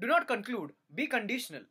Do not conclude, be conditional.